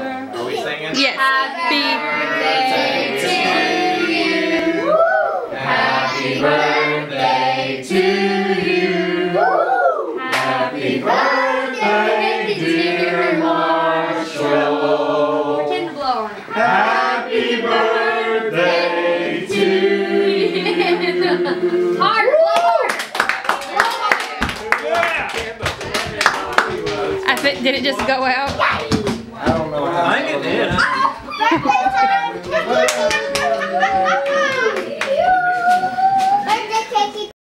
Are we singing? Yes. Happy birthday to you. Happy birthday to you. Happy birthday, dear Marshall. Pretend to blow on it. Happy birthday to you. Hard, blow I think, did it just go out? Vai ter